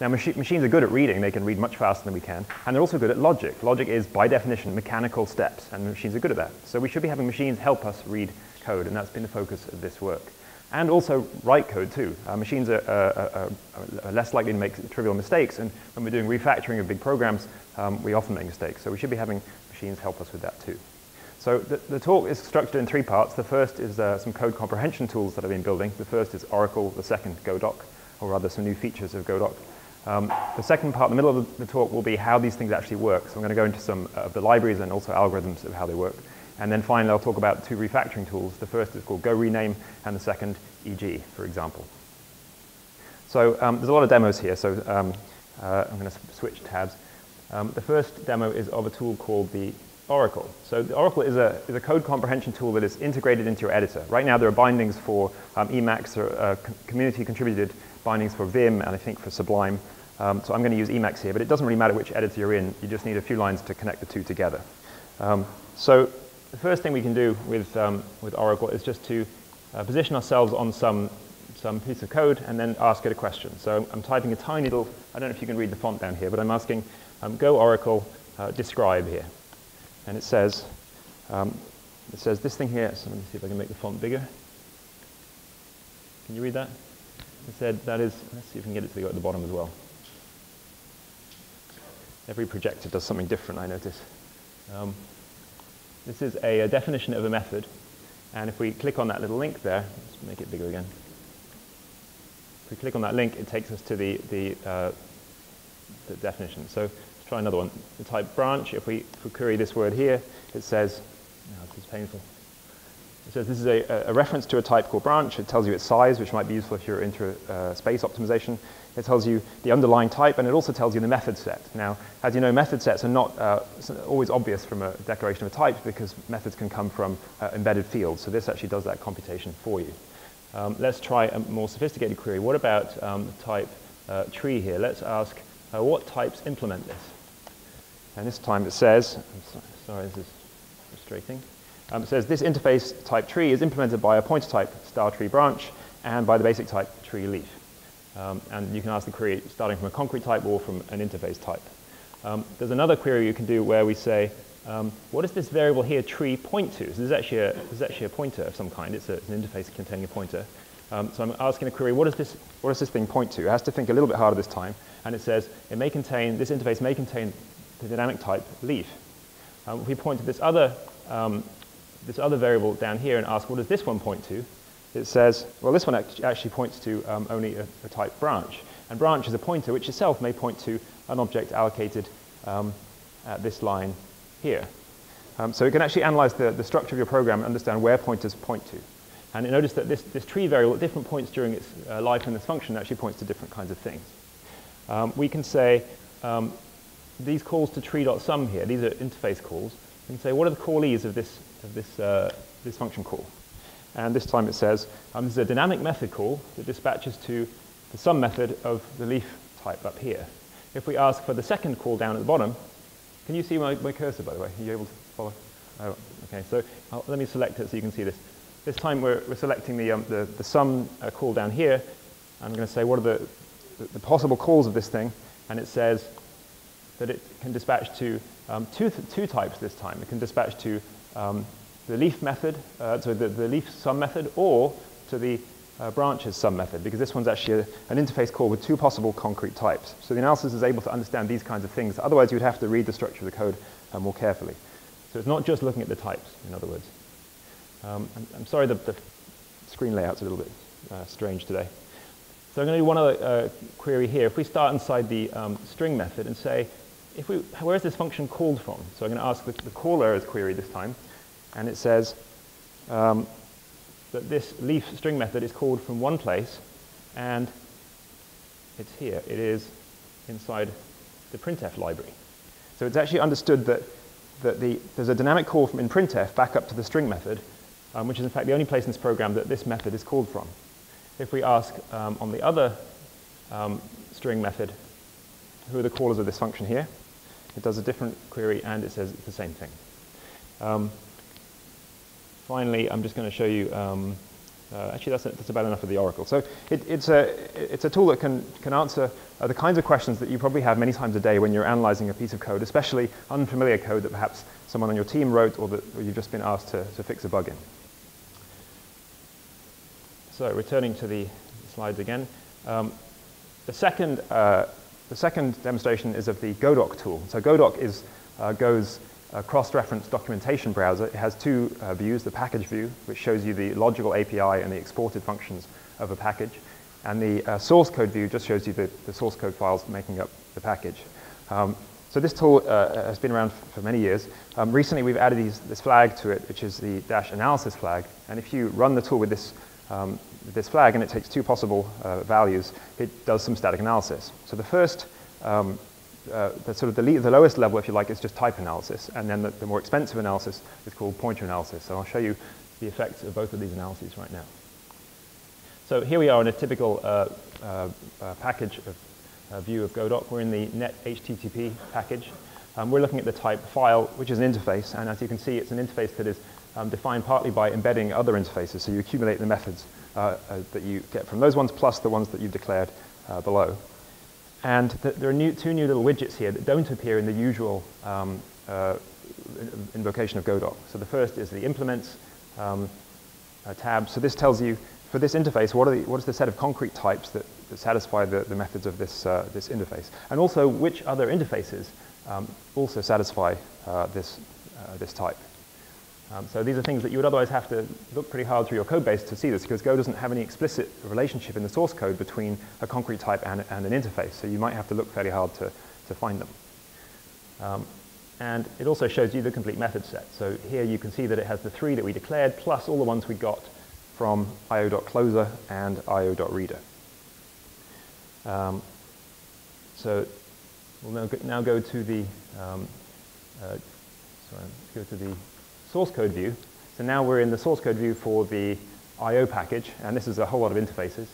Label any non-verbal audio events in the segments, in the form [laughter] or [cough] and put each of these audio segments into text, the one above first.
Now, machi machines are good at reading. They can read much faster than we can. And they're also good at logic. Logic is, by definition, mechanical steps, and machines are good at that. So we should be having machines help us read code, and that's been the focus of this work. And also write code, too. Uh, machines are, uh, are, less likely to make trivial mistakes, and when we're doing refactoring of big programs, um, we often make mistakes. So we should be having machines help us with that, too. So the, the talk is structured in three parts. The first is uh, some code comprehension tools that I've been building. The first is Oracle, the second, Godoc, or rather some new features of Godoc. Um, the second part, the middle of the, talk, will be how these things actually work. So I'm going to go into some of the libraries and also algorithms of how they work. And then finally, I'll talk about two refactoring tools. The first is called Go Rename, and the second, EG, for example. So um, there's a lot of demos here, so um, uh, I'm going to switch tabs. Um, the first demo is of a tool called the Oracle. So the Oracle is a, is a code comprehension tool that is integrated into your editor. Right now, there are bindings for um, Emacs, or uh, community contributed bindings for Vim and I think for Sublime. Um, so I'm going to use Emacs here, but it doesn't really matter which editor you're in. You just need a few lines to connect the two together. Um, so the first thing we can do with, um, with Oracle is just to uh, position ourselves on some, some piece of code and then ask it a question. So I'm typing a tiny little, I don't know if you can read the font down here, but I'm asking um, go Oracle uh, describe here. And it says, um, it says this thing here, so let me see if I can make the font bigger. Can you read that? Said that is, let's see if we can get it to go at the bottom as well. Every projector does something different, I notice. Um, this is a, a, definition of a method. And if we click on that little link there, let's make it bigger again. If we click on that link, it takes us to the, the, uh, the definition. So let's try another one. The type branch, if we, if we query this word here, it says, oh, this is painful. It says this is a, a, reference to a type called branch. It tells you its size, which might be useful if you're into uh, space optimization. It tells you the underlying type, and it also tells you the method set. Now, as you know, method sets are not uh, always obvious from a declaration of a type because methods can come from uh, embedded fields. So this actually does that computation for you. Um, let's try a more sophisticated query. What about um, type uh, tree here? Let's ask uh, what types implement this? And this time it says, sorry, sorry, this is frustrating. Um, it says this interface type tree is implemented by a pointer type star tree branch and by the basic type tree leaf. Um, and you can ask the query starting from a concrete type or from an interface type. Um, there's another query you can do where we say, um, what does this variable here tree point to? So this is actually a, this is actually a pointer of some kind. It's, a, it's an interface containing a pointer. Um, so I'm asking a query, what does, this, what does this thing point to? It has to think a little bit harder this time. And it says, it may contain, this interface may contain the dynamic type leaf. Um, if we point to this other um, this other variable down here and ask, what does this one point to? It says, well, this one actually points to um, only a, a, type branch. And branch is a pointer, which itself may point to an object allocated um, at this line here. Um, so it can actually analyze the, the structure of your program and understand where pointers point to. And notice that this, this tree variable at different points during its uh, life in this function actually points to different kinds of things. Um, we can say um, these calls to tree.sum here, these are interface calls. Can say, what are the callees of this of this, uh, this function call. And this time it says, um, this is a dynamic method call that dispatches to the sum method of the leaf type up here. If we ask for the second call down at the bottom, can you see my, my cursor, by the way? Are you able to follow? Oh, okay, so I'll, let me select it so you can see this. This time we're, we're selecting the, um, the, the sum uh, call down here. I'm going to say what are the, the, possible calls of this thing, and it says that it can dispatch to um, two, two types this time. It can dispatch to um, the leaf method, uh, so the, the leaf sum method, or to the uh, branches sum method, because this one's actually a, an interface call with two possible concrete types. So the analysis is able to understand these kinds of things. Otherwise, you'd have to read the structure of the code uh, more carefully. So it's not just looking at the types, in other words. Um, I'm, I'm, sorry the, the, screen layout's a little bit uh, strange today. So I'm going to do one other uh, query here. If we start inside the um, string method and say, if we, where is this function called from? So I'm going to ask the, the caller as query this time, and it says um, that this leaf string method is called from one place, and it's here. It is inside the printf library. So it's actually understood that, that the, there's a dynamic call from in printf back up to the string method, um, which is in fact the only place in this program that this method is called from. If we ask um, on the other um, string method, who are the callers of this function here, it does a different query and it says the same thing. Um, finally, I'm just going to show you um, Uh, actually, that's, that's about enough of the Oracle. So it, it's, a, it's a tool that can, can answer uh, the kinds of questions that you probably have many times a day when you're analyzing a piece of code, especially unfamiliar code that perhaps someone on your team wrote or that or you've just been asked to, to fix a bug in. So returning to the slides again. Um, the, second, uh, the second demonstration is of the Godoc tool. So Godoc is uh, Go's uh, cross-reference documentation browser. It has two uh, views, the package view, which shows you the logical API and the exported functions of a package. And the uh, source code view just shows you the, the, source code files making up the package. Um, so this tool uh, has been around for many years. Um, recently, we've added these, this flag to it, which is the dash analysis flag. And if you run the tool with this um, this flag and it takes two possible uh, values, it does some static analysis. So the first, um, uh, the sort of the, the, lowest level, if you like, is just type analysis. And then the, the, more expensive analysis is called pointer analysis. So I'll show you the effects of both of these analyses right now. So here we are in a typical uh, uh, uh package of uh, view of Godoc. We're in the net HTTP package. Um, we're looking at the type file, which is an interface. And as you can see, it's an interface that is um, defined partly by embedding other interfaces. So you accumulate the methods uh, uh, that you get from those ones plus the ones that you've declared uh, below. And th there are new, two new little widgets here that don't appear in the usual um, uh, invocation of Godoc. So the first is the implements um, tab. So this tells you, for this interface, what, the, what is the set of concrete types that, that satisfy the, the methods of this, uh, this interface? And also, which other interfaces um, also satisfy uh, this, this type? Um, so these are things that you would otherwise have to look pretty hard through your code base to see this because Go doesn't have any explicit relationship in the source code between a concrete type and, and an interface. So you might have to look fairly hard to, to find them. Um, and it also shows you the complete method set. So here you can see that it has the three that we declared plus all the ones we got from io.closer and io.reader. Um, so we'll now go, now go to the um, uh, sorry, go to the source code view. So now we're in the source code view for the I.O. package, and this is a whole lot of interfaces.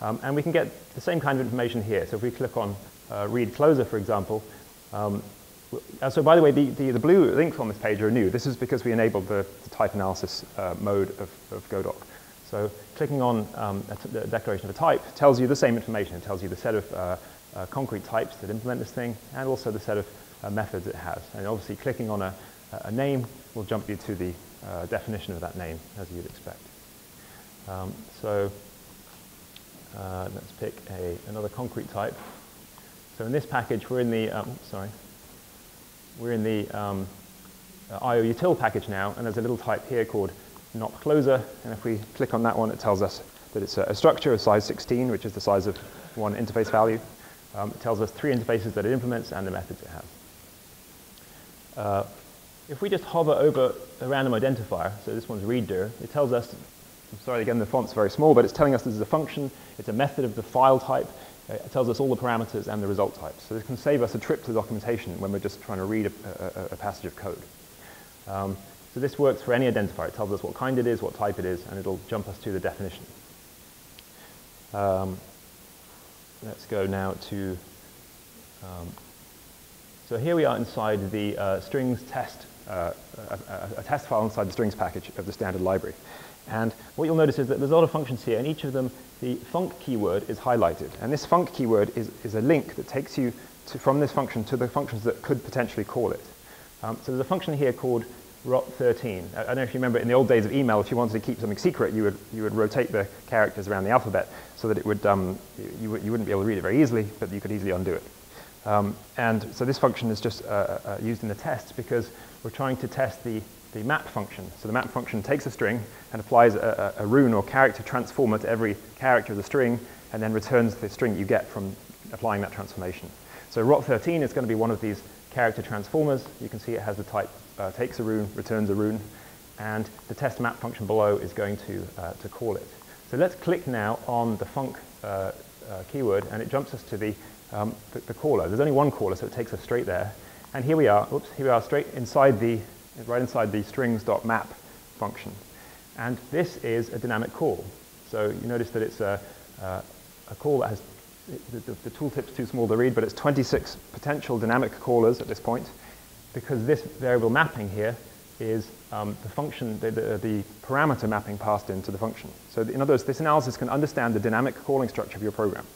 Um, and we can get the same kind of information here. So if we click on uh, read closer, for example, um, uh, so by the way, the, the, the, blue links on this page are new. This is because we enabled the, the type analysis uh, mode of, of Godoc. So clicking on um, the declaration of a type tells you the same information. It tells you the set of uh, uh, concrete types that implement this thing and also the set of uh, methods it has. And obviously clicking on a, a name will jump you to the uh, definition of that name, as you'd expect. Um, so uh, let's pick a, another concrete type. So in this package, we're in the, um, sorry, we're in the um, uh, IOUtil package now, and there's a little type here called nop closer, and if we click on that one, it tells us that it's a, a structure of size 16, which is the size of one interface value. Um, it tells us three interfaces that it implements and the methods it has. Uh, if we just hover over a random identifier, so this one's readdir, it tells us, I'm sorry, again, the font's very small, but it's telling us this is a function, it's a method of the file type, it tells us all the parameters and the result types. So this can save us a trip to the documentation when we're just trying to read a, a, a passage of code. Um, so this works for any identifier. It tells us what kind it is, what type it is, and it'll jump us to the definition. Um, let's go now to, um, so here we are inside the uh, strings test uh, a, a, test file inside the strings package of the standard library. And what you'll notice is that there's a lot of functions here, and each of them, the func keyword is highlighted. And this func keyword is, is a link that takes you to, from this function to the functions that could potentially call it. Um, so there's a function here called rot13. I don't know if you remember in the old days of email, if you wanted to keep something secret, you would, you would rotate the characters around the alphabet so that it would, um, you, you wouldn't be able to read it very easily, but you could easily undo it. Um, and so this function is just uh, uh, used in the test because we're trying to test the, the map function. So the map function takes a string and applies a, a, a rune or character transformer to every character of the string and then returns the string you get from applying that transformation. So rot13 is going to be one of these character transformers. You can see it has the type uh, takes a rune, returns a rune, and the test map function below is going to, uh, to call it. So let's click now on the func uh, uh keyword, and it jumps us to the, um, the, the caller. There's only one caller, so it takes us straight there. And here we are, oops, here we are straight inside the, right inside the strings.map function. And this is a dynamic call. So you notice that it's a, uh, a call that has, the, the, the tooltip's too small to read, but it's 26 potential dynamic callers at this point, because this variable mapping here is um, the function, the, the, the, parameter mapping passed into the function. So in other words, this analysis can understand the dynamic calling structure of your program.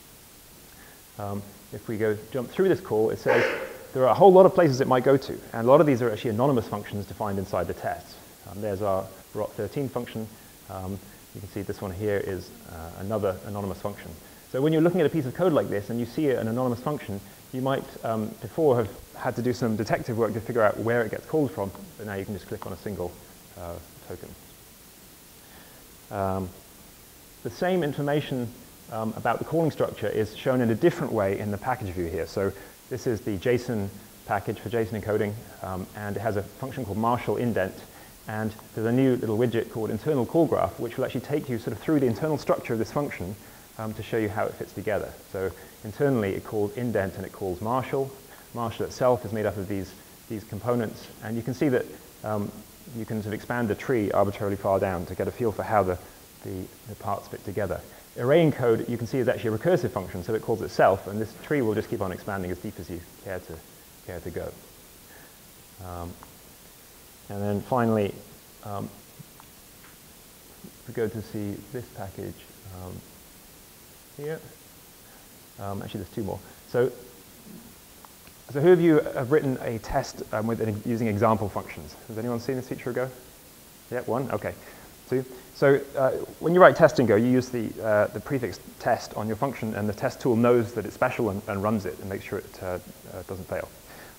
Um, if we go jump through this call, it says there are a whole lot of places it might go to, and a lot of these are actually anonymous functions defined inside the tests. Um, there's our ROT13 function. Um, you can see this one here is uh, another anonymous function. So when you're looking at a piece of code like this and you see an anonymous function, you might um, before have had to do some detective work to figure out where it gets called from, but now you can just click on a single uh, token. Um, the same information um, about the calling structure is shown in a different way in the package view here. So this is the JSON package for JSON encoding, um, and it has a function called Marshal indent. And there's a new little widget called internal call graph, which will actually take you sort of through the internal structure of this function um, to show you how it fits together. So internally, it calls indent and it calls Marshal. Marshal itself is made up of these, these components. And you can see that um, you can sort of expand the tree arbitrarily far down to get a feel for how the, the, the parts fit together. Array encode, you can see, is actually a recursive function, so it calls itself, and this tree will just keep on expanding as deep as you care to, care to go. Um, and then finally, um, we go to see this package um, here. Um, actually, there's two more. So, so who of you have written a test um, with an, using example functions? Has anyone seen this feature Go? Yeah, one? Okay. Two. So uh, when you write test in Go, you use the, uh, the prefix test on your function, and the test tool knows that it's special and, and runs it and makes sure it uh, uh doesn't fail.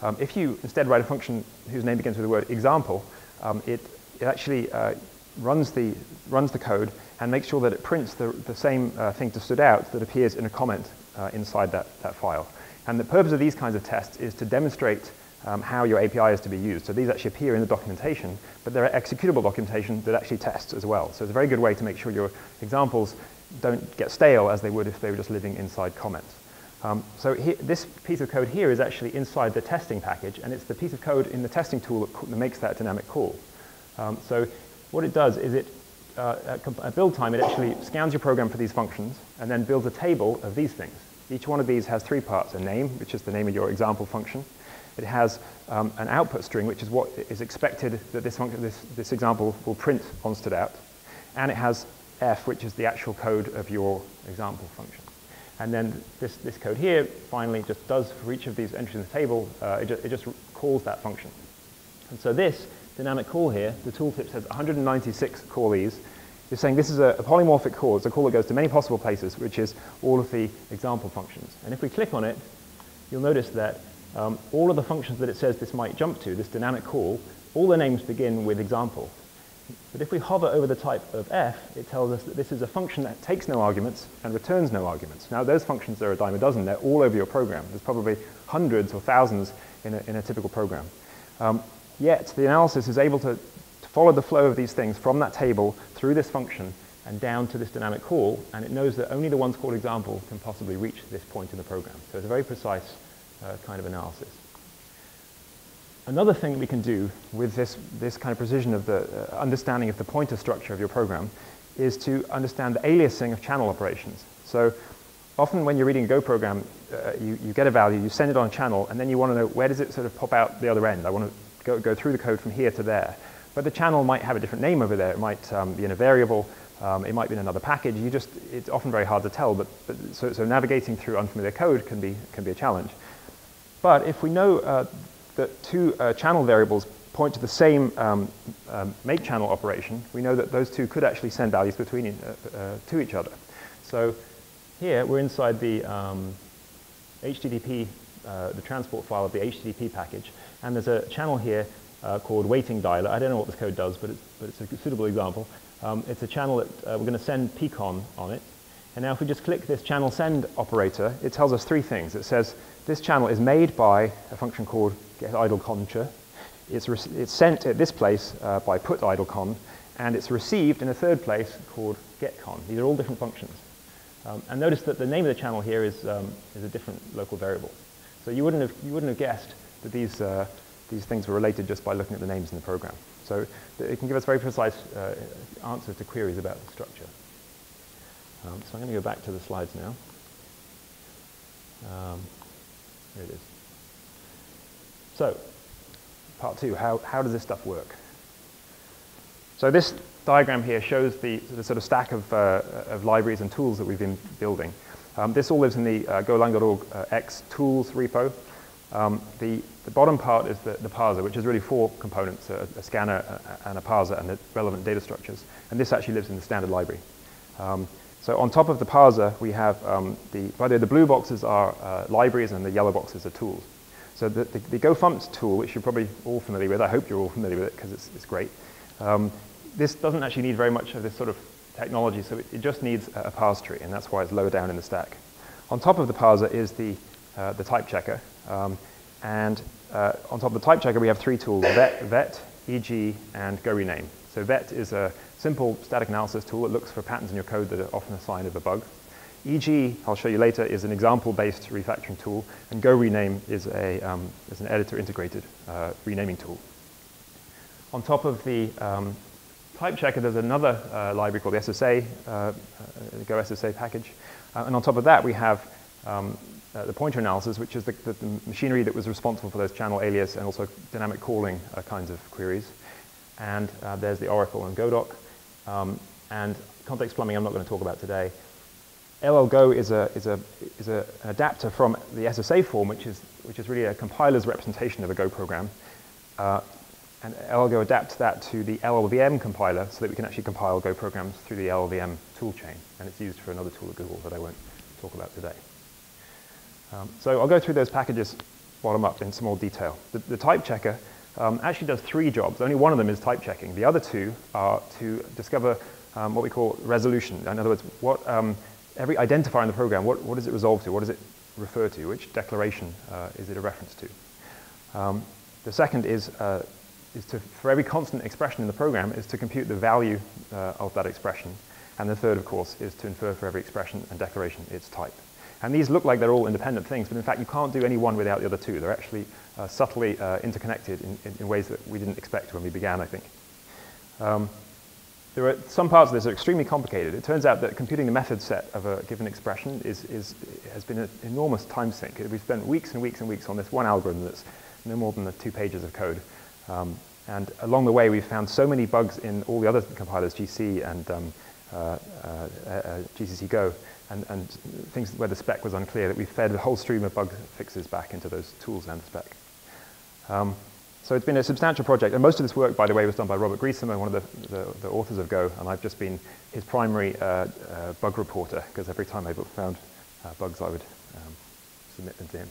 Um, if you instead write a function whose name begins with the word example, um, it, it actually uh, runs, the, runs the code and make sure that it prints the, the same uh, thing to stdout that appears in a comment uh, inside that, that file. And the purpose of these kinds of tests is to demonstrate um, how your API is to be used. So these actually appear in the documentation, but there are executable documentation that actually tests as well. So it's a very good way to make sure your examples don't get stale as they would if they were just living inside comments. Um, so he, this piece of code here is actually inside the testing package, and it's the piece of code in the testing tool that, that makes that dynamic call. Um, so what it does is it, uh, at, at build time, it actually scans your program for these functions and then builds a table of these things. Each one of these has three parts, a name, which is the name of your example function. It has um, an output string, which is what is expected that this, function, this, this example will print on stdout. And it has f, which is the actual code of your example function. And then this, this code here finally just does for each of these entries in the table, uh, it, just, it just calls that function. And so this dynamic call here, the tooltip says 196 callees. You're saying this is a, a, polymorphic call. It's a call that goes to many possible places, which is all of the example functions. And if we click on it, you'll notice that um, all of the functions that it says this might jump to, this dynamic call, all the names begin with example. But if we hover over the type of f, it tells us that this is a function that takes no arguments and returns no arguments. Now, those functions there are a dime a dozen. They're all over your program. There's probably hundreds or thousands in a, in a typical program. Um, Yet the analysis is able to, to follow the flow of these things from that table through this function and down to this dynamic call, and it knows that only the ones called example can possibly reach this point in the program. So it's a very precise uh, kind of analysis. Another thing we can do with this, this kind of precision of the uh, understanding of the pointer structure of your program is to understand the aliasing of channel operations. So often when you're reading a Go program, uh, you, you get a value, you send it on a channel, and then you want to know where does it sort of pop out the other end. I want to go, go through the code from here to there. But the channel might have a different name over there. It might um, be in a variable. Um, it might be in another package. You just, it's often very hard to tell. But, but so, so, navigating through unfamiliar code can be, can be a challenge. But if we know uh, that two uh, channel variables point to the same um, um, make channel operation, we know that those two could actually send values between uh, uh to each other. So here we're inside the HTTP, um, uh, the transport file of the HTTP package. And there's a channel here uh, called waiting dialer. I don't know what this code does, but it's, but it's a suitable example. Um, it's a channel that uh, we're going to send pconn on it. And now if we just click this channel send operator, it tells us three things. It says this channel is made by a function called get getIdleConnCh. It's, it's sent at this place uh, by putIdleConn, and it's received in a third place called getConn. These are all different functions. Um, and notice that the name of the channel here is, um, is a different local variable. So you wouldn't have, you wouldn't have guessed that these, uh, these things were related just by looking at the names in the program. So it can give us very precise uh, answers to queries about the structure. Um, so I'm going to go back to the slides now. Um, it is. So, part two, how, how does this stuff work? So this diagram here shows the, the sort of stack of, uh, of libraries and tools that we've been building. Um, this all lives in the uh, golang.org uh, x tools repo. Um, the, the bottom part is the, the parser, which is really four components, a, a scanner and a parser and the relevant data structures. And this actually lives in the standard library. Um, so on top of the parser, we have um, the, by the way, the blue boxes are uh, libraries and the yellow boxes are tools. So the, the, the gofmt tool, which you're probably all familiar with, I hope you're all familiar with it because it's, it's great. Um, this doesn't actually need very much of this sort of technology, so it, it just needs a, a parse tree, and that's why it's lower down in the stack. On top of the parser is the, uh, the type checker, um, and uh, on top of the type checker, we have three tools, vet, vet, EG, and go rename. So vet is a simple static analysis tool. It looks for patterns in your code that are often a sign of a bug. EG, I'll show you later, is an example-based refactoring tool, and Go Rename is, a, um, is an editor-integrated uh, renaming tool. On top of the um, type checker, there's another uh, library called the SSA, uh, uh Go SSA package. Uh, and on top of that, we have um, uh, the pointer analysis, which is the, the, the, machinery that was responsible for those channel alias and also dynamic calling kinds of queries. And there's the Oracle and Godoc. Um, and context plumbing I'm not going to talk about today. LLGo is, a, is, a, is a, an adapter from the SSA form, which is, which is really a compiler's representation of a Go program. Uh, and LLGo adapts that to the LLVM compiler so that we can actually compile Go programs through the LLVM toolchain. And it's used for another tool at Google that I won't talk about today. Um, so I'll go through those packages bottom up in some more detail. The, the type checker um, actually does three jobs. Only one of them is type checking. The other two are to discover um, what we call resolution. In other words, what um, every identifier in the program, what, what does it resolve to? What does it refer to? Which declaration uh, is it a reference to? Um, the second is, uh, is to, for every constant expression in the program, is to compute the value uh, of that expression. And the third, of course, is to infer for every expression and declaration its type. And these look like they're all independent things, but in fact, you can't do any one without the other two. They're actually uh, subtly uh, interconnected in, in, in, ways that we didn't expect when we began, I think. Um, there are some parts of this are extremely complicated. It turns out that computing the method set of a given expression is, is, has been an enormous time sink. We've spent weeks and weeks and weeks on this one algorithm that's no more than the two pages of code. Um, and along the way, we've found so many bugs in all the other compilers, GC and um, uh, uh, uh GCC Go, and, and, things where the spec was unclear, that we fed a whole stream of bug fixes back into those tools and the spec. Um, so it's been a substantial project, and most of this work, by the way, was done by Robert Griesemer, one of the, the, the authors of Go, and I've just been his primary uh, uh, bug reporter, because every time I found uh, bugs, I would um, submit them to him.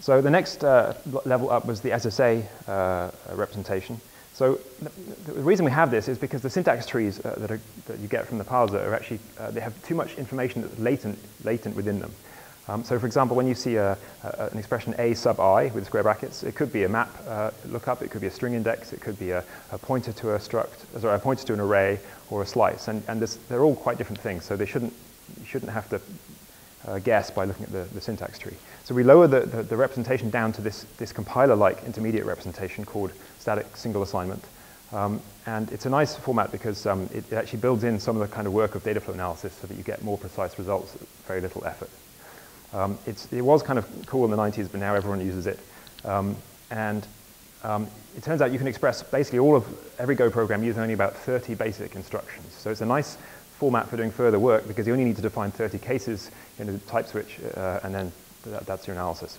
So the next uh, level up was the SSA uh, representation. So the, the, reason we have this is because the syntax trees uh, that, are, that, you get from the parser are actually, they have too much information that's latent, latent within them. Um, so for example, when you see a, a, an expression a sub i with square brackets, it could be a map uh, lookup, it could be a string index, it could be a, a, pointer to a struct, sorry, a pointer to an array or a slice, and, and this, they're all quite different things, so they shouldn't, you shouldn't have to uh, guess by looking at the, the, syntax tree. So we lower the, the, the representation down to this, this compiler-like intermediate representation called static single assignment. Um, and it's a nice format because um, it, it actually builds in some of the kind of work of data flow analysis so that you get more precise results at very little effort. Um, it was kind of cool in the 90s, but now everyone uses it. Um, and um, it turns out you can express basically all of every Go program using only about 30 basic instructions. So it's a nice format for doing further work because you only need to define 30 cases in a type switch, uh, and then that, that's your analysis.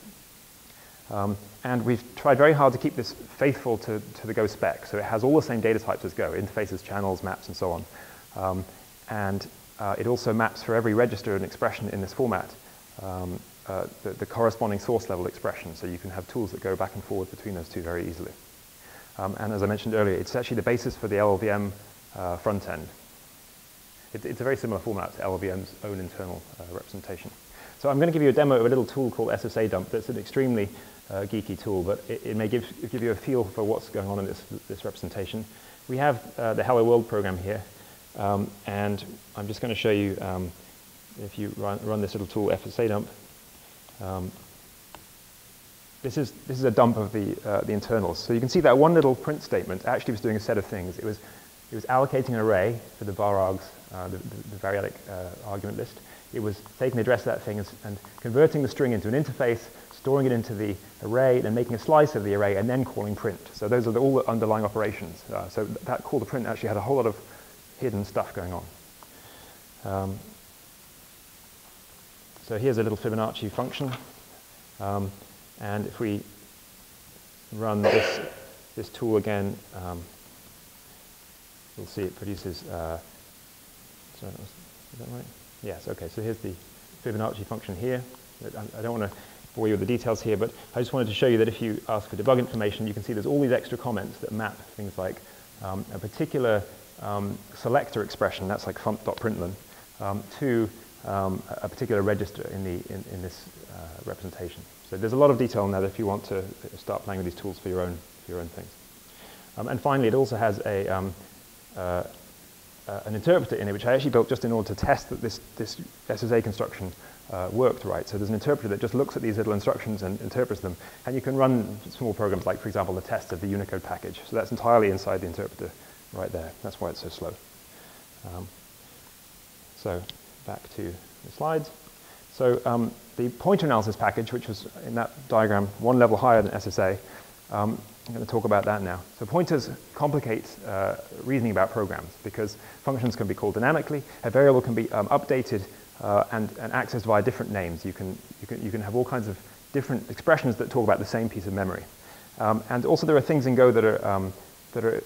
Um, and we've tried very hard to keep this faithful to, to, the Go spec. So it has all the same data types as Go, interfaces, channels, maps, and so on. Um, and uh, it also maps for every register and expression in this format um, uh, the, the, corresponding source level expression. So you can have tools that go back and forward between those two very easily. Um, and as I mentioned earlier, it's actually the basis for the LLVM uh, front end. It, it's a very similar format to LLVM's own internal uh, representation. So I'm going to give you a demo of a little tool called SSA dump that's an extremely uh, geeky tool, but it, it, may give, give you a feel for what's going on in this, this representation. We have uh, the Hello World program here, um, and I'm just going to show you um, if you run, run this little tool, SSA dump, um, this is, this is a dump of the, uh, the internals. So you can see that one little print statement actually was doing a set of things. It was, it was allocating an array for the var args, uh, the, the, the, variadic uh, argument list. It was taking the address of that thing and, and, converting the string into an interface storing it into the array, then making a slice of the array, and then calling print. So those are the, all the underlying operations. Uh, so that call to print actually had a whole lot of hidden stuff going on. Um, so here's a little Fibonacci function. Um, and if we run this, this tool again, um, you'll see it produces, uh, sorry, is that right? Yes, okay, so here's the Fibonacci function here. I don't want to bore you with the details here, but I just wanted to show you that if you ask for debug information, you can see there's all these extra comments that map things like um, a particular um, selector expression, that's like fmt.println, um, to um, a particular register in, the, in, in this uh, representation. So there's a lot of detail in that if you want to start playing with these tools for your own, for your own things. Um, and finally, it also has a, um, uh, uh, an interpreter in it, which I actually built just in order to test that this, this SSA construction uh, worked right. So there's an interpreter that just looks at these little instructions and interprets them. And you can run small programs like, for example, the test of the Unicode package. So that's entirely inside the interpreter right there. That's why it's so slow. Um, so back to the slides. So um, the pointer analysis package, which was in that diagram one level higher than SSA, um, I'm going to talk about that now. So pointers complicate uh, reasoning about programs because functions can be called dynamically, a variable can be um, updated uh, and, and accessed via different names. You can, you, can, you can have all kinds of different expressions that talk about the same piece of memory. Um, and also there are things in Go that are, um, that are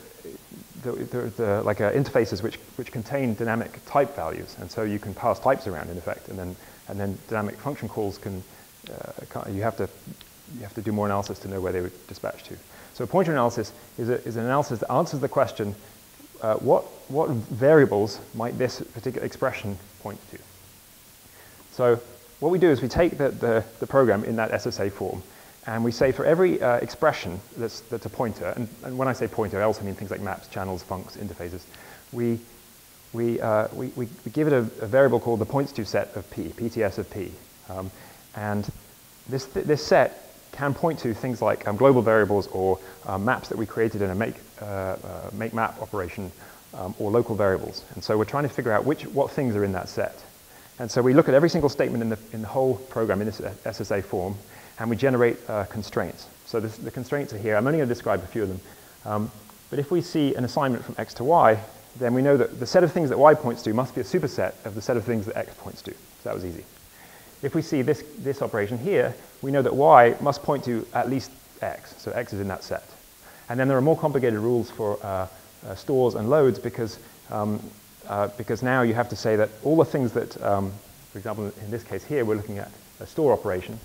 the, the, the, like uh, interfaces which, which contain dynamic type values. And so you can pass types around in effect. And then, and then dynamic function calls can, uh, you, have to, you have to do more analysis to know where they would dispatch to. So pointer analysis is, a, is an analysis that answers the question, uh, what, what variables might this particular expression point to? So what we do is we take the, the, the program in that SSA form and we say for every uh, expression that's, that's a pointer, and, and, when I say pointer, I also mean things like maps, channels, funcs, interfaces, we, we, uh, we, we, give it a, a, variable called the points to set of P, PTS of P. Um, and this, th this set can point to things like um, global variables or uh, maps that we created in a make, uh, uh, make map operation um, or local variables. And so we're trying to figure out which, what things are in that set. And so we look at every single statement in the, in the whole program in this SSA form, and we generate uh, constraints. So this, the constraints are here. I'm only going to describe a few of them. Um, but if we see an assignment from x to y, then we know that the set of things that y points to must be a superset of the set of things that x points to. So that was easy. If we see this, this operation here, we know that y must point to at least x. So x is in that set. And then there are more complicated rules for uh, uh, stores and loads because, um, uh, because now you have to say that all the things that, um, for example, in this case here, we're looking at a store operation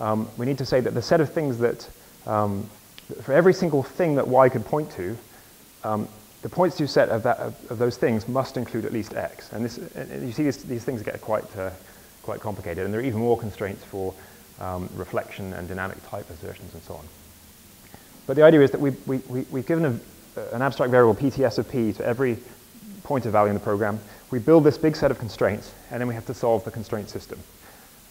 um, we need to say that the set of things that, um, for every single thing that y could point to, um, the points to set of, that, of, of, those things must include at least x. And, this, you see these things get quite, uh, quite complicated, and there are even more constraints for um, reflection and dynamic type assertions and so on. But the idea is that we, we, we, we've given a, an abstract variable PTS of p to every pointer value in the program. We build this big set of constraints, and then we have to solve the constraint system.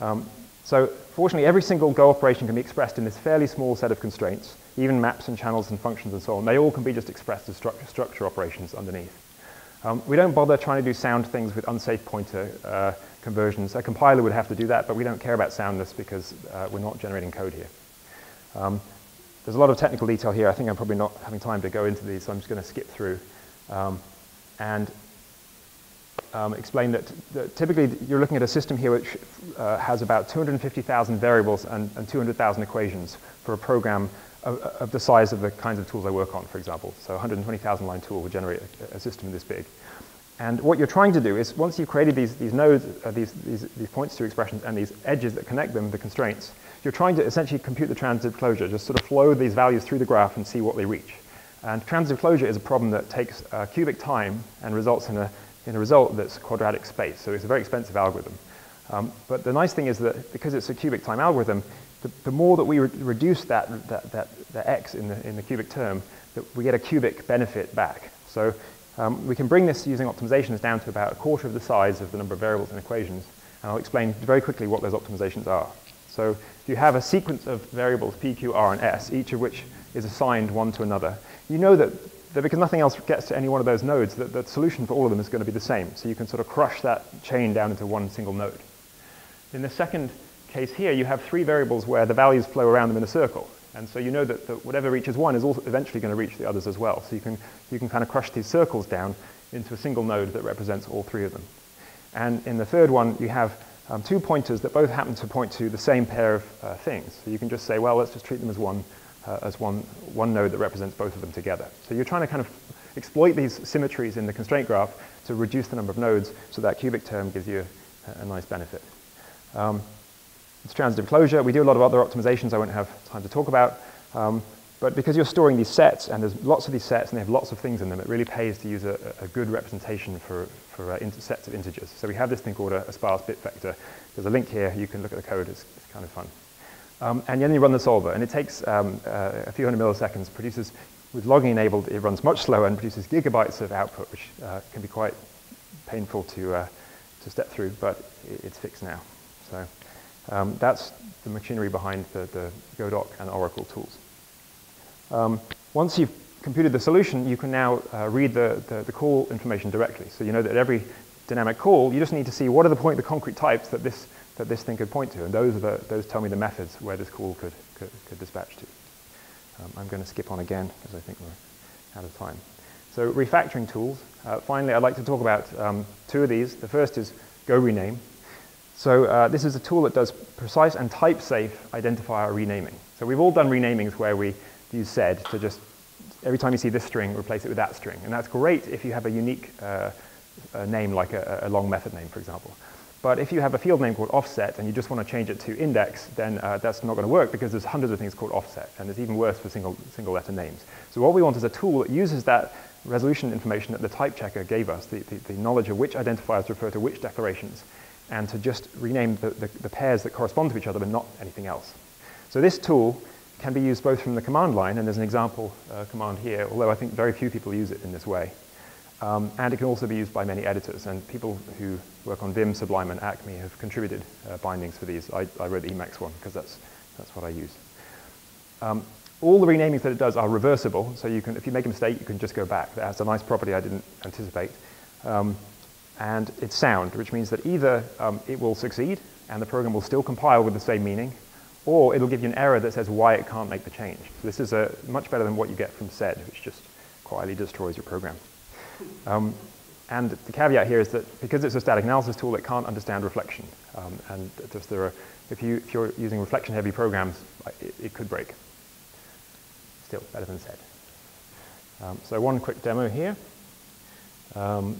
Um, so fortunately, every single Go operation can be expressed in this fairly small set of constraints, even maps and channels and functions and so on. They all can be just expressed as structure, structure operations underneath. Um, we don't bother trying to do sound things with unsafe pointer uh, conversions. A compiler would have to do that, but we don't care about soundness because uh, we're not generating code here. Um, there's a lot of technical detail here. I think I'm probably not having time to go into these, so I'm just going to skip through. Um, and um, explain that, that, typically you're looking at a system here which uh, has about 250,000 variables and, and 200,000 equations for a program of, of, the size of the kinds of tools I work on, for example. So a 120,000 line tool would generate a, a, system this big. And what you're trying to do is once you've created these, these nodes, uh, these, these, these points to expressions and these edges that connect them, the constraints, you're trying to essentially compute the transitive closure, just sort of flow these values through the graph and see what they reach. And transitive closure is a problem that takes uh, cubic time and results in a in a result that's quadratic space. So it's a very expensive algorithm. Um, but the nice thing is that because it's a cubic time algorithm, the, the more that we re reduce that, that, that, that, x in the, in the cubic term, that we get a cubic benefit back. So um, we can bring this using optimizations down to about a quarter of the size of the number of variables and equations. And I'll explain very quickly what those optimizations are. So if you have a sequence of variables p, q, r, and s, each of which is assigned one to another, you know that that because nothing else gets to any one of those nodes, that the solution for all of them is going to be the same. So you can sort of crush that chain down into one single node. In the second case here, you have three variables where the values flow around them in a circle. And so you know that, that whatever reaches one is eventually going to reach the others as well. So you can, you can kind of crush these circles down into a single node that represents all three of them. And in the third one, you have um, two pointers that both happen to point to the same pair of uh, things. So you can just say, well, let's just treat them as one, uh, as one, one node that represents both of them together. So you're trying to kind of exploit these symmetries in the constraint graph to reduce the number of nodes so that cubic term gives you a, a nice benefit. Um, it's transitive closure. We do a lot of other optimizations I won't have time to talk about. Um, but because you're storing these sets, and there's lots of these sets, and they have lots of things in them, it really pays to use a, a good representation for, for uh, sets of integers. So we have this thing called a, a, sparse bit vector. There's a link here. You can look at the code. It's, it's kind of fun. Um, and then you run the solver, and it takes um, uh, a few hundred milliseconds, produces, with logging enabled, it runs much slower and produces gigabytes of output, which uh, can be quite painful to, uh, to step through, but it's fixed now. So um, that's the machinery behind the, the Godoc and Oracle tools. Um, once you've computed the solution, you can now uh, read the, the, the, call information directly. So you know that every dynamic call, you just need to see what are the point, the concrete types that this, that this thing could point to. And those, are the, those tell me the methods where this call could, could, could dispatch to. Um, I'm going to skip on again because I think we're out of time. So refactoring tools. Uh, finally, I'd like to talk about um, two of these. The first is Go Rename. So uh, this is a tool that does precise and type-safe identifier renaming. So we've all done renamings where we use sed to just, every time you see this string, replace it with that string. And that's great if you have a unique uh, a name like a, a, long method name, for example. But if you have a field name called offset and you just want to change it to index, then uh, that's not going to work because there's hundreds of things called offset, and it's even worse for single, single letter names. So what we want is a tool that uses that resolution information that the type checker gave us, the, the, the knowledge of which identifiers refer to which declarations, and to just rename the, the, the pairs that correspond to each other but not anything else. So this tool can be used both from the command line, and there's an example uh, command here, although I think very few people use it in this way. Um, and it can also be used by many editors, and people who work on Vim, Sublime, and Acme have contributed uh, bindings for these. I, I wrote the Emacs one because that's, that's what I use. Um, all the renamings that it does are reversible, so you can, if you make a mistake, you can just go back. That's a nice property I didn't anticipate. Um, and it's sound, which means that either um, it will succeed and the program will still compile with the same meaning, or it'll give you an error that says why it can't make the change. So this is a, much better than what you get from sed, which just quietly destroys your program. Um, and the caveat here is that because it's a static analysis tool, it can't understand reflection. Um, and just there are, if, you, if you're using reflection-heavy programs, it, it, could break. Still better than sed. Um, so one quick demo here. Um,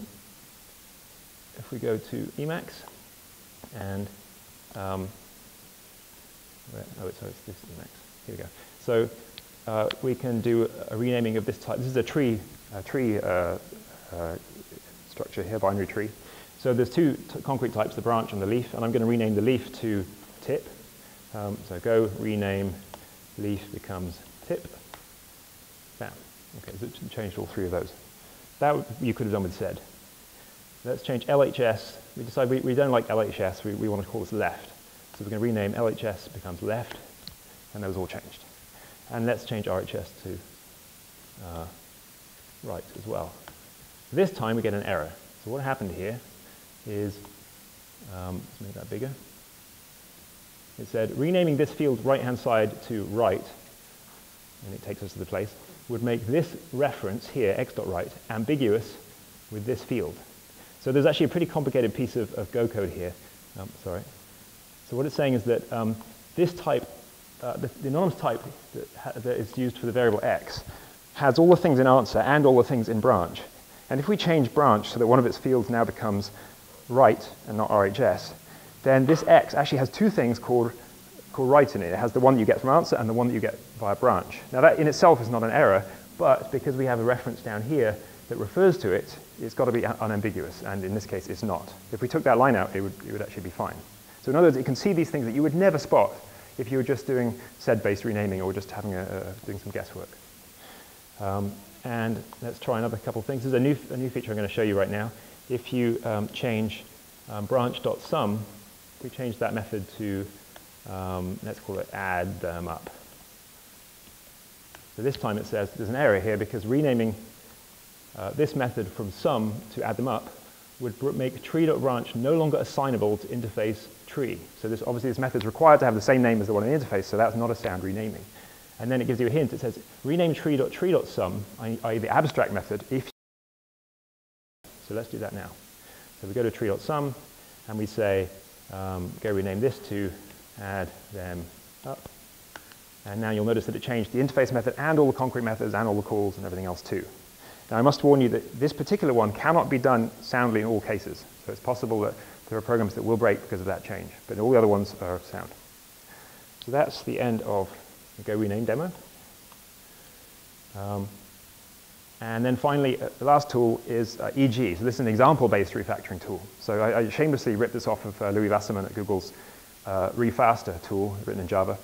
if we go to Emacs and um, oh, sorry, it's this Emacs. Here we go. So uh, we can do a renaming of this type. This is a tree, a tree uh, uh, structure here, binary tree. So there's two concrete types, the branch and the leaf, and I'm going to rename the leaf to tip. Um, so go rename leaf becomes tip. Bam. Okay, so it changed all three of those. That you could have done with sed. Let's change LHS. We decide we, we don't like LHS, we, we want to call this left. So we're going to rename LHS becomes left, and those all changed. And let's change RHS to uh, right as well. This time we get an error. So what happened here is, um, let's make that bigger. It said renaming this field right-hand side to right, and it takes us to the place, would make this reference here, x.right, ambiguous with this field. So there's actually a pretty complicated piece of, of Go code here. Um, sorry. So what it's saying is that um, this type, uh, the, the, anonymous type that, that is used for the variable x, has all the things in answer and all the things in branch. And if we change branch so that one of its fields now becomes right and not RHS, then this x actually has two things called, called right in it. It has the one that you get from answer and the one that you get via branch. Now that in itself is not an error, but because we have a reference down here that refers to it, it's got to be unambiguous, and in this case, it's not. If we took that line out, it would, it would actually be fine. So in other words, it can see these things that you would never spot if you were just doing sed-based renaming or just having a, a, doing some guesswork. Um, and let's try another couple of things. There's a new, a new feature I'm going to show you right now. If you um, change um, branch.sum, we change that method to, um, let's call it add them up. So this time it says there's an error here because renaming uh, this method from sum to add them up would make tree.branch no longer assignable to interface tree. So this, obviously this method is required to have the same name as the one in the interface, so that's not a sound renaming. And then it gives you a hint. It says rename tree.tree.sum, i.e. the abstract method, if So let's do that now. So we go to tree.sum, and we say, um, go rename this to add them up. And now you'll notice that it changed the interface method and all the concrete methods and all the calls and everything else too. Now I must warn you that this particular one cannot be done soundly in all cases. So it's possible that there are programs that will break because of that change, but all the other ones are sound. So that's the end of the Go Rename demo. Um, and then finally, uh, the last tool is uh, EG. So this is an example-based refactoring tool. So I, I, shamelessly ripped this off of uh, Louis Wasserman at Google's uh, Refaster tool, written in Java.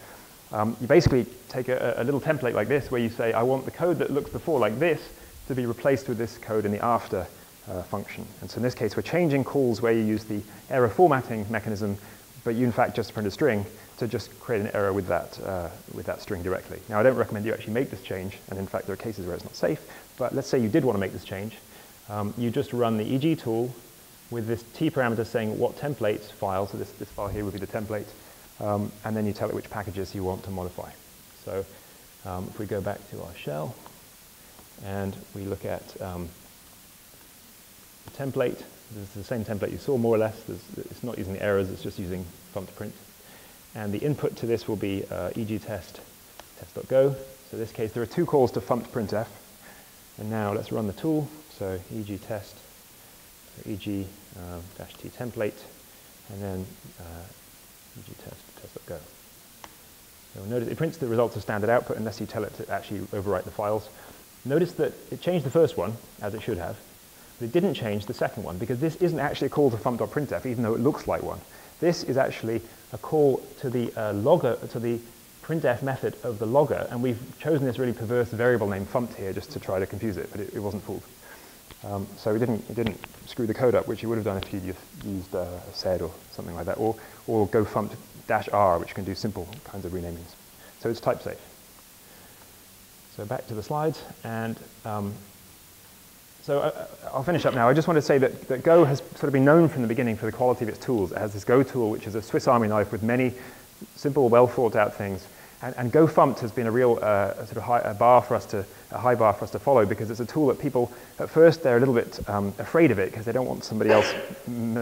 Um, you basically take a, a, little template like this where you say, I want the code that looks before like this to be replaced with this code in the after uh, function. And so in this case, we're changing calls where you use the error formatting mechanism, but you in fact just print a string to just create an error with that, uh, with that string directly. Now, I don't recommend you actually make this change, and in fact, there are cases where it's not safe, but let's say you did want to make this change. Um, you just run the EG tool with this T parameter saying what templates file, so this, this file here would be the template, um, and then you tell it which packages you want to modify. So um, if we go back to our shell, and we look at um, the template, this is the same template you saw more or less. There's, it's not using the errors, it's just using fmt print. And the input to this will be uh, eg test test.go. So in this case, there are two calls to fmt printf. And now let's run the tool. So eg test, so eg uh, dash t template, and then uh, eg test test.go. So notice it prints the results of standard output unless you tell it to actually overwrite the files. Notice that it changed the first one, as it should have, but it didn't change the second one, because this isn't actually a call to fmt.printf, even though it looks like one. This is actually a call to the uh, logger, to the printf method of the logger, and we've chosen this really perverse variable named fmt here just to try to confuse it, but it, it wasn't fooled. Um, so we didn't, it didn't screw the code up, which you would have done if you'd used uh, sed or something like that, or, or gofmt dash r, which can do simple kinds of renamings. So it's type safe. So back to the slides, and um, so uh, I'll finish up now. I just want to say that, that Go has sort of been known from the beginning for the quality of its tools. It has this Go tool, which is a Swiss Army knife with many simple, well thought out things. And, and Go has been a real uh, sort of high, a bar for us to, a high bar for us to follow because it's a tool that people, at first, they're a little bit um, afraid of it because they don't want somebody else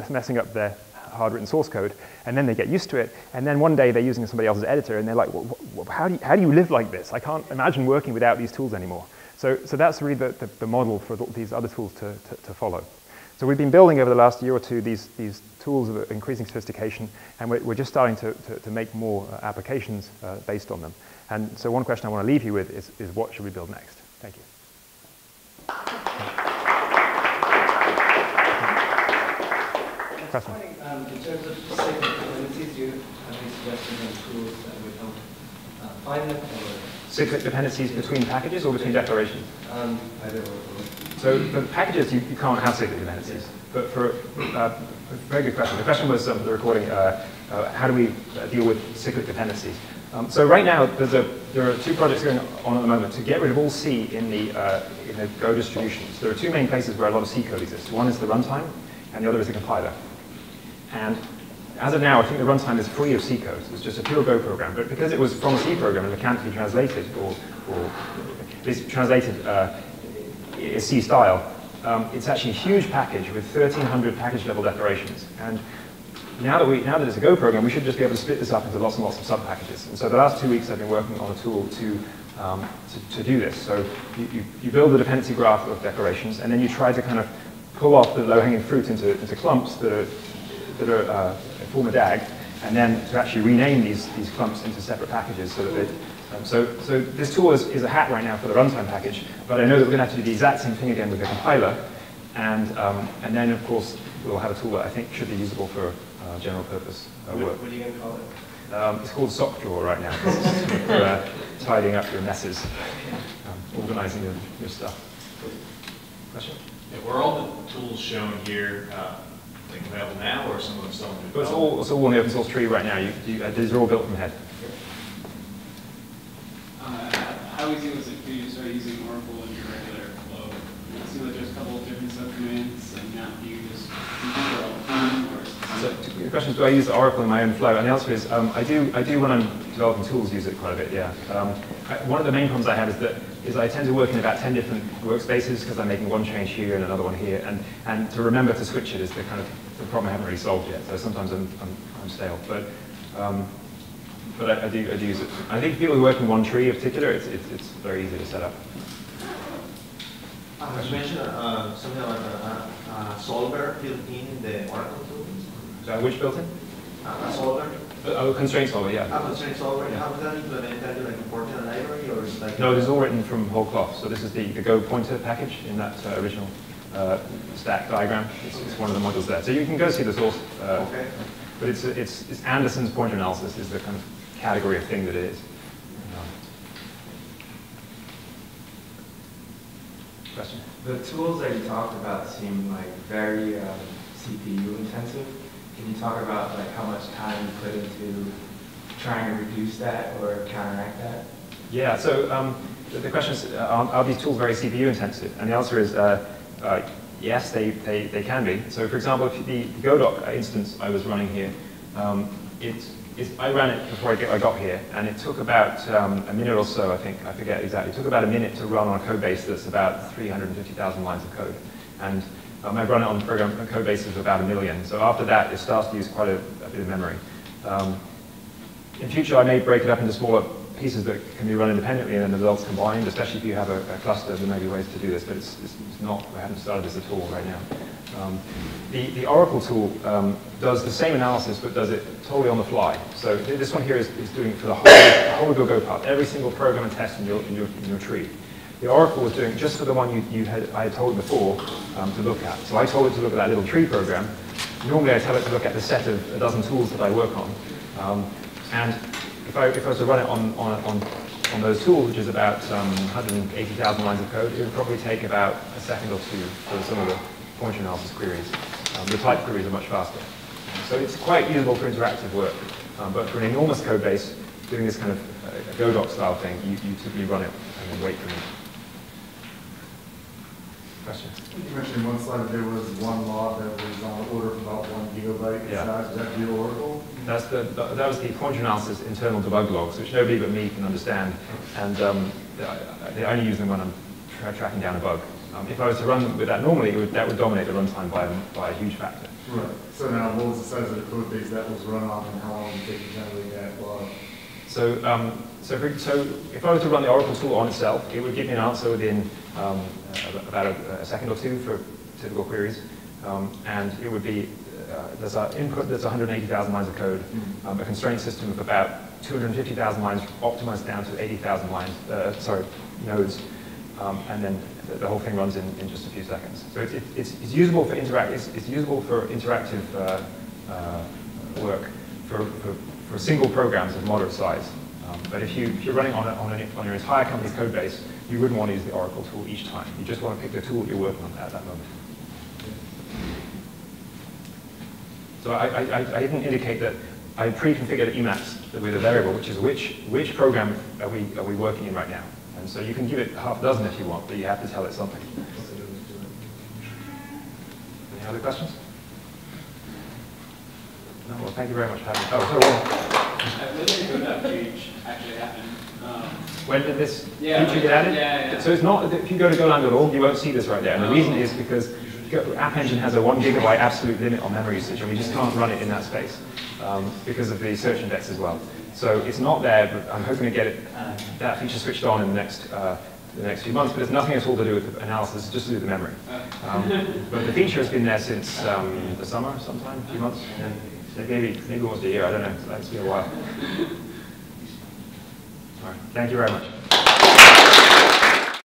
messing up their hard written source code. And then they get used to it. And then one day they're using somebody else's editor and they're like, well, how, do you, how do you live like this? I can't imagine working without these tools anymore. So, so that's really the, the, the model for these other tools to, to, to, follow. So we've been building over the last year or two these, these tools of increasing sophistication, and we're, we're just starting to, to, to make more uh, applications uh, based on them. And so one question I want to leave you with is, is what should we build next? Thank you. Question? Um, in terms of cyclic dependencies, do you have any suggestions on tools that would help uh, find them? Or cyclic dependencies between packages or between declarations? Um, either. So for packages, you, you can't have cyclic dependencies. But for uh, a very good question. The question was um, the recording, uh, uh, how do we uh, deal with cyclic dependencies? Um, so right now, there's a, there are two projects going on at the moment to get rid of all C in the, uh, in the Go distributions. There are two main places where a lot of C code exists. One is the runtime, and the other is the compiler. And as of now, I think the runtime is free of C code. It's just a pure Go program. But because it was from a C program and it can't be translated, or, or least translated uh, C style, um, it's actually a huge package with 1,300 package level declarations. And now that, we, now that it's a Go program, we should just be able to split this up into lots and lots of sub-packages. And so the last two weeks I've been working on a tool to, um, to, to, do this. So you, you, you build a dependency graph of declarations, and then you try to kind of pull off the low-hanging fruit into, into clumps that are, that are uh, form a DAG, and then to actually rename these, these clumps into separate packages so that they, um, so, so this tool is, is a hat right now for the runtime package, but I know that we're going to have to do the exact same thing again with the compiler, and, um, and then of course we'll have a tool that I think should be usable for uh, general purpose uh, work. What are you going to call it? Um, it's called sock drawer right now. [laughs] for uh, tidying up your messes, um, organizing your, your stuff. Question? Yeah, were all the tools shown here uh, like available now, or some of them still in It's all, it's all on the open source tree right now. You, you, uh, these are all built from head. Uh, how easy was it for you to start using Oracle in your regular flow? see that there's a couple of different subcommands, and now do you just do all the time, or? is it- So the question is, do I use Oracle in my own flow? And the answer is, um, I do. I do when I'm developing tools, use it quite a bit. Yeah. Um, I, one of the main problems I have is that is I tend to work in about ten different workspaces because I'm making one change here and another one here, and and to remember to switch it is the kind of the problem I haven't really solved yet. So sometimes I'm I'm, I'm stale, but. Um, but I, I do I do use it. I think people who work in one tree in particular, it's, it's, it's very easy to set up. Uh, You mentioned uh, something about uh, uh, solver built in the Oracle tool. So which built-in? Uh, A solver, Oh, constraint solver. Yeah. a constraint solver, how is that implemented, like importing a library or is like? No, this is all written from whole cloth. So this is the, the Go pointer package in that uh, original uh, stack diagram. It's, it's one of the modules there. So you can go see the source. Uh, Okay. But it's, it's, it's Andersen's pointer analysis is the kind of category of thing that it is. Question? The tools that you talked about seem like very um, CPU intensive. Can you talk about like how much time you put into trying to reduce that or counteract that? Yeah, so um, the, the question is, uh, are, are these tools very CPU intensive? And the answer is, uh, uh, yes, they, they, they can be. So for example, the, the Godoc instance I was running here, um, it, it's, I ran it before I, get, I got here, and it took about um, a minute or so, I think, I forget exactly. It took about a minute to run on a code base that's about 350,000 lines of code. And um, I've run it on a program a code base of about a million. So after that, it starts to use quite a, a bit of memory. Um, in future, I may break it up into smaller pieces that can be run independently and then the results combined, especially if you have a, a cluster, there may be ways to do this, but it's, it's, it's not, I haven't started this at all right now. Um, the, the Oracle tool um, does the same analysis, but does it totally on the fly. So th- this one here is, is doing it for the whole, the whole of your Go path, every single program and test in your, in your, in your tree. The Oracle was doing just for the one you, you had, I had told before um, to look at. So I told it to look at that little tree program. Normally I tell it to look at the set of a dozen tools that I work on. Um, and if I, if I was to run it on, on, on, on those tools, which is about um, 180,000 lines of code, it would probably take about a second or two for some of the pointer analysis queries. Um, the type queries are much faster. So it's quite usable for interactive work. Um, but for an enormous code base, doing this kind of uh, Godoc style thing, you, you typically run it and then wait for it. You mentioned in one slide there was one log that was on the order of about one gigabyte Yeah. size. Is that via Oracle? That's the, that was the pointer analysis internal debug logs, which nobody but me can understand. And um, I, I only use them when I'm tra tracking down a bug. Um, if I was to run with that normally, it would, that would dominate the runtime by, a- by a huge factor. Right. So now, what was the size of the code base that was run on, and how long did it take to generate that log? So, um, so, for, so if I was to run the Oracle tool on itself, it would give me an answer within um, about a, a second or two for typical queries. Um, and it would be, uh, there's an input that's 180,000 lines of code, um, a constraint system of about 250,000 lines optimized down to 80,000 lines, uh, sorry, nodes. Um, and then the, the whole thing runs in, in just a few seconds. So it's, it's, it's usable for interact, it's, it's usable for interactive uh, uh, work for, for, for single programs of moderate size. Um, but if, you, you're running on, a, on, on your entire company's code base, you wouldn't want to use the Oracle tool each time. You just want to pick the tool you're working on at that moment. So I, I, I I didn't indicate that I pre-configured Emacs with a variable, which is which, which program are we, are we working in right now. And so you can give it half a dozen if you want, but you have to tell it something. Any other questions? No, well, thank you very much for having me. Oh, so well, Uh, When did the Godoc page actually happen? Um, when did this Yeah, feature get added? yeah, yeah. So it's not, if you go to golang.org, you won't see this right there. And the reason is because App Engine has a one gigabyte absolute limit on memory usage, and we just can't run it in that space um, because of the search index as well. So it's not there, but I'm hoping to get it, that feature switched on in the next, uh, the next few months, but it's nothing at all to do with the analysis, just to do with the memory. Um, but the feature has been there since um, the summer, sometime, a few months, and maybe, maybe almost a year, I don't know, it's been a while. [laughs] All right, thank you very much.